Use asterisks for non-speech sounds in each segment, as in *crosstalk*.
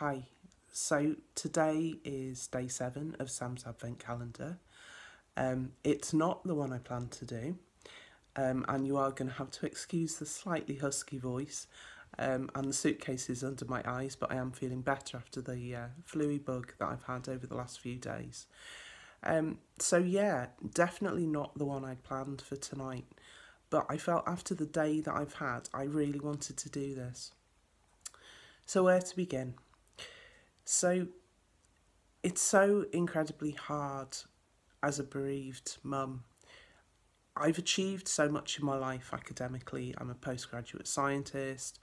Hi, so today is day seven of Sam's Advent Calendar. Um, it's not the one I planned to do, um, and you are going to have to excuse the slightly husky voice um, and the suitcases under my eyes, but I am feeling better after the uh, fluey bug that I've had over the last few days. Um, so yeah, definitely not the one I planned for tonight, but I felt after the day that I've had, I really wanted to do this. So where to begin? So it's so incredibly hard as a bereaved mum. I've achieved so much in my life academically. I'm a postgraduate scientist,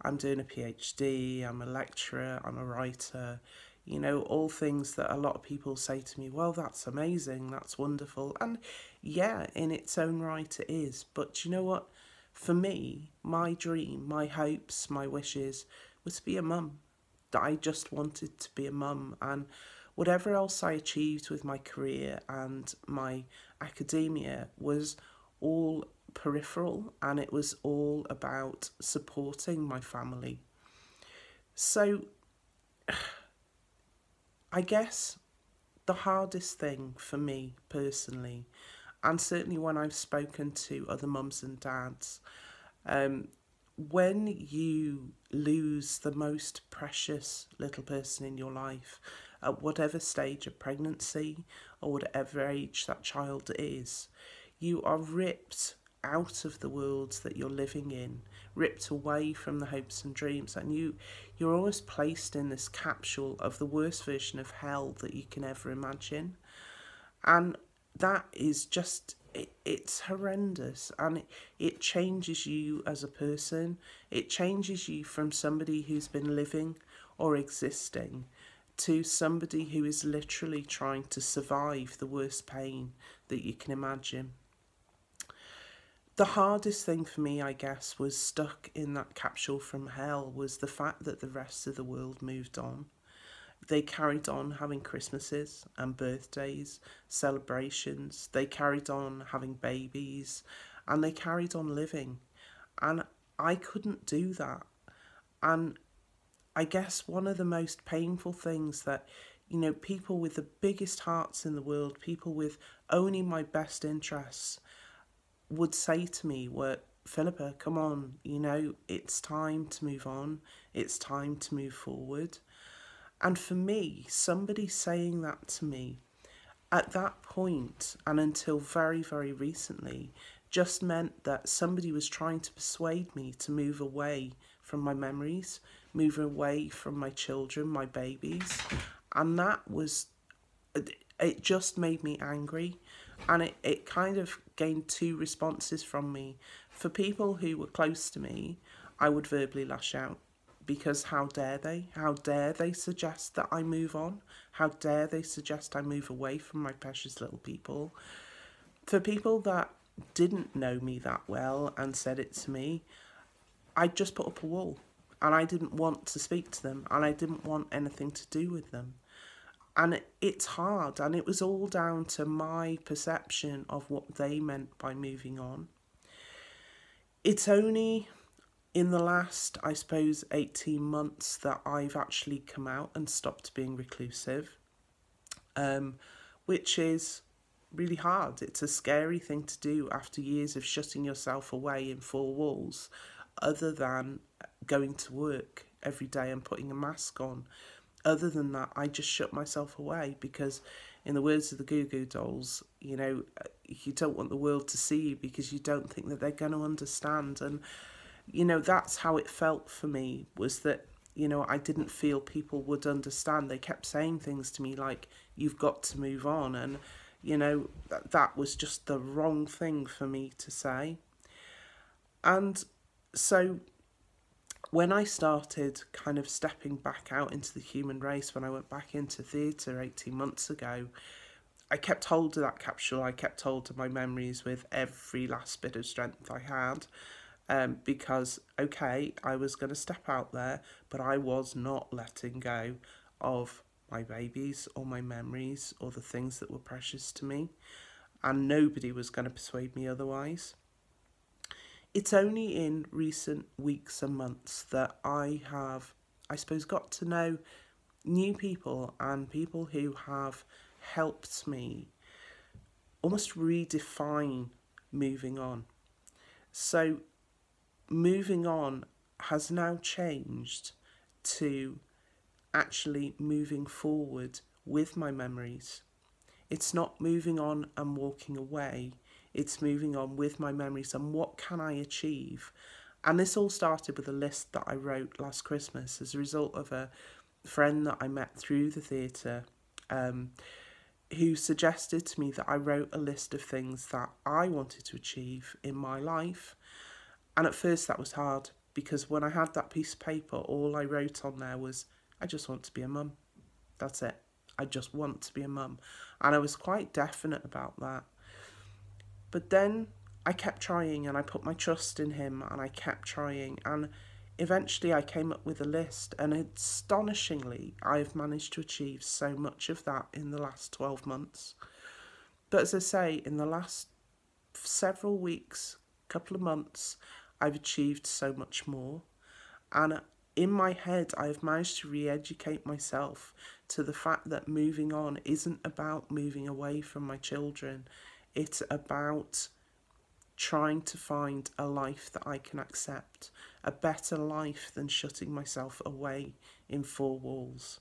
I'm doing a PhD, I'm a lecturer, I'm a writer, you know, all things that a lot of people say to me, well, that's amazing, that's wonderful. And yeah, in its own right, it is. But you know what? For me, my dream, my hopes, my wishes was to be a mum I just wanted to be a mum and whatever else I achieved with my career and my academia was all peripheral and it was all about supporting my family. So *sighs* I guess the hardest thing for me personally, and certainly when I've spoken to other mums and dads, um, when you lose the most precious little person in your life, at whatever stage of pregnancy or whatever age that child is, you are ripped out of the world that you're living in, ripped away from the hopes and dreams, and you you're almost placed in this capsule of the worst version of hell that you can ever imagine. And that is just it, it's horrendous and it, it changes you as a person. It changes you from somebody who's been living or existing to somebody who is literally trying to survive the worst pain that you can imagine. The hardest thing for me, I guess, was stuck in that capsule from hell was the fact that the rest of the world moved on. They carried on having Christmases and birthdays, celebrations. They carried on having babies and they carried on living. And I couldn't do that. And I guess one of the most painful things that, you know, people with the biggest hearts in the world, people with only my best interests, would say to me were, Philippa, come on, you know, it's time to move on. It's time to move forward. And for me, somebody saying that to me at that point and until very, very recently just meant that somebody was trying to persuade me to move away from my memories, move away from my children, my babies. And that was, it just made me angry. And it, it kind of gained two responses from me. For people who were close to me, I would verbally lash out because how dare they? How dare they suggest that I move on? How dare they suggest I move away from my precious little people? For people that didn't know me that well and said it to me, I just put up a wall and I didn't want to speak to them and I didn't want anything to do with them. And it, it's hard and it was all down to my perception of what they meant by moving on. It's only in the last, I suppose, 18 months that I've actually come out and stopped being reclusive, um, which is really hard. It's a scary thing to do after years of shutting yourself away in four walls, other than going to work every day and putting a mask on. Other than that, I just shut myself away because, in the words of the Goo Goo Dolls, you know, you don't want the world to see you because you don't think that they're going to understand. And you know, that's how it felt for me was that, you know, I didn't feel people would understand. They kept saying things to me like, you've got to move on. And, you know, that, that was just the wrong thing for me to say. And so when I started kind of stepping back out into the human race, when I went back into theatre 18 months ago, I kept hold of that capsule. I kept hold of my memories with every last bit of strength I had um, because, okay, I was going to step out there, but I was not letting go of my babies or my memories or the things that were precious to me, and nobody was going to persuade me otherwise. It's only in recent weeks and months that I have I suppose, got to know new people and people who have helped me almost redefine moving on. So, moving on has now changed to actually moving forward with my memories. It's not moving on and walking away, it's moving on with my memories and what can I achieve. And this all started with a list that I wrote last Christmas as a result of a friend that I met through the theatre um, who suggested to me that I wrote a list of things that I wanted to achieve in my life. And at first that was hard because when I had that piece of paper, all I wrote on there was, I just want to be a mum. That's it. I just want to be a mum. And I was quite definite about that. But then I kept trying and I put my trust in him and I kept trying. And eventually I came up with a list. And astonishingly, I've managed to achieve so much of that in the last 12 months. But as I say, in the last several weeks, couple of months, I've achieved so much more. And in my head, I've managed to re educate myself to the fact that moving on isn't about moving away from my children, it's about trying to find a life that I can accept, a better life than shutting myself away in four walls.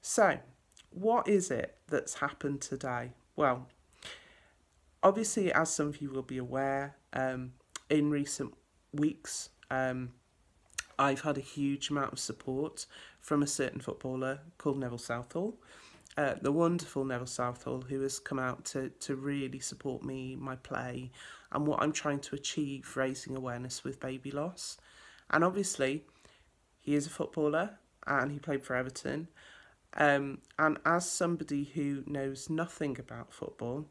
So, what is it that's happened today? Well, obviously, as some of you will be aware, um, in recent weeks, um, I've had a huge amount of support from a certain footballer called Neville Southall, uh, the wonderful Neville Southall, who has come out to, to really support me, my play, and what I'm trying to achieve, raising awareness with baby loss. And obviously, he is a footballer and he played for Everton. Um, and as somebody who knows nothing about football,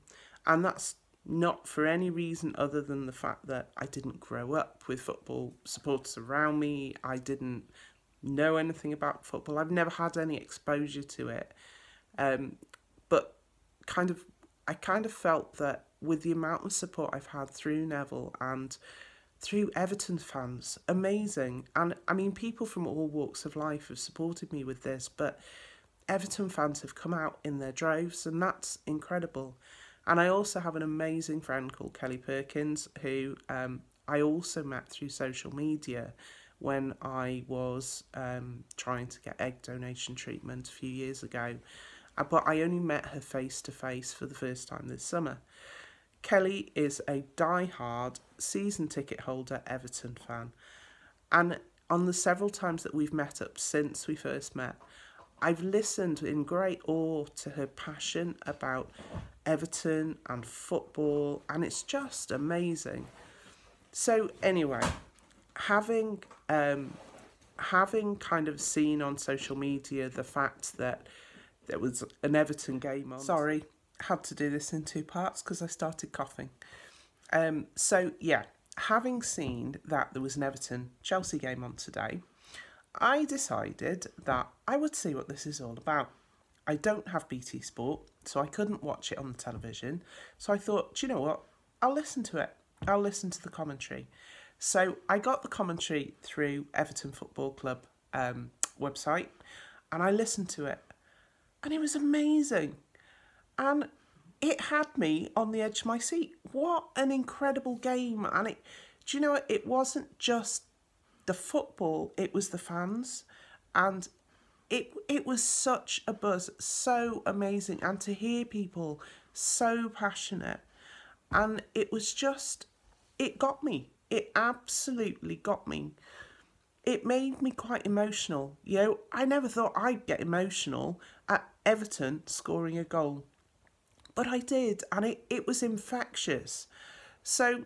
and that's not for any reason other than the fact that I didn't grow up with football supporters around me. I didn't know anything about football. I've never had any exposure to it. Um, but kind of, I kind of felt that with the amount of support I've had through Neville and through Everton fans, amazing. And I mean, people from all walks of life have supported me with this, but Everton fans have come out in their droves, and that's incredible. And I also have an amazing friend called Kelly Perkins, who um, I also met through social media when I was um, trying to get egg donation treatment a few years ago. Uh, but I only met her face to face for the first time this summer. Kelly is a die-hard season ticket holder Everton fan. And on the several times that we've met up since we first met, I've listened in great awe to her passion about Everton and football, and it's just amazing. So anyway, having um, having kind of seen on social media the fact that there was an Everton game on. Sorry, had to do this in two parts because I started coughing. Um, so yeah, having seen that there was an Everton Chelsea game on today, I decided that I would see what this is all about. I don't have BT Sport, so I couldn't watch it on the television. So I thought, do you know what? I'll listen to it. I'll listen to the commentary. So I got the commentary through Everton Football Club um, website and I listened to it. And it was amazing. And it had me on the edge of my seat. What an incredible game. And it, do you know, it wasn't just the football, it was the fans. And it it was such a buzz, so amazing, and to hear people so passionate, and it was just, it got me. It absolutely got me. It made me quite emotional. You know, I never thought I'd get emotional at Everton scoring a goal, but I did, and it, it was infectious. So,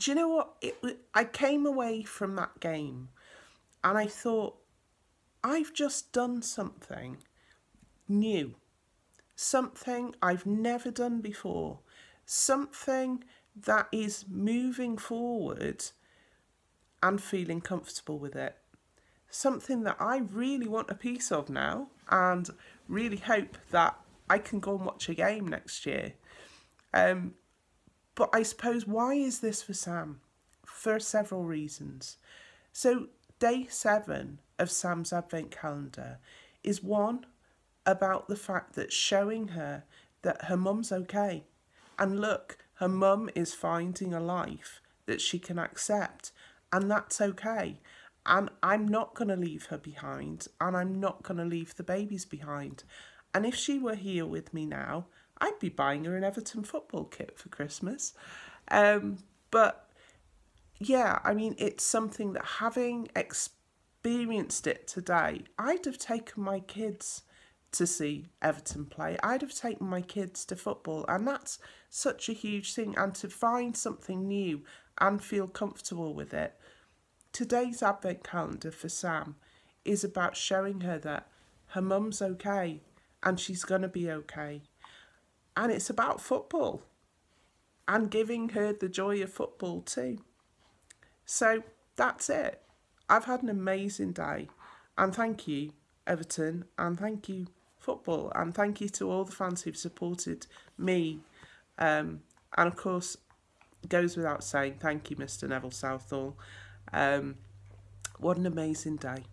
do you know what? It I came away from that game, and I thought I've just done something new, something I've never done before, something that is moving forward and feeling comfortable with it. Something that I really want a piece of now and really hope that I can go and watch a game next year. Um, but I suppose why is this for Sam? For several reasons. So day seven of Sam's Advent calendar is one about the fact that showing her that her mum's okay. And look, her mum is finding a life that she can accept, and that's okay. And I'm not going to leave her behind, and I'm not going to leave the babies behind. And if she were here with me now, I'd be buying her an Everton football kit for Christmas. Um, but yeah, I mean, it's something that having experienced it today, I'd have taken my kids to see Everton play. I'd have taken my kids to football, and that's such a huge thing. And to find something new and feel comfortable with it. Today's Advent calendar for Sam is about showing her that her mum's okay and she's going to be okay. And it's about football and giving her the joy of football too. So that's it. I've had an amazing day. And thank you, Everton, and thank you, football. And thank you to all the fans who've supported me. Um, and of course, goes without saying, thank you, Mr. Neville Southall. Um, what an amazing day.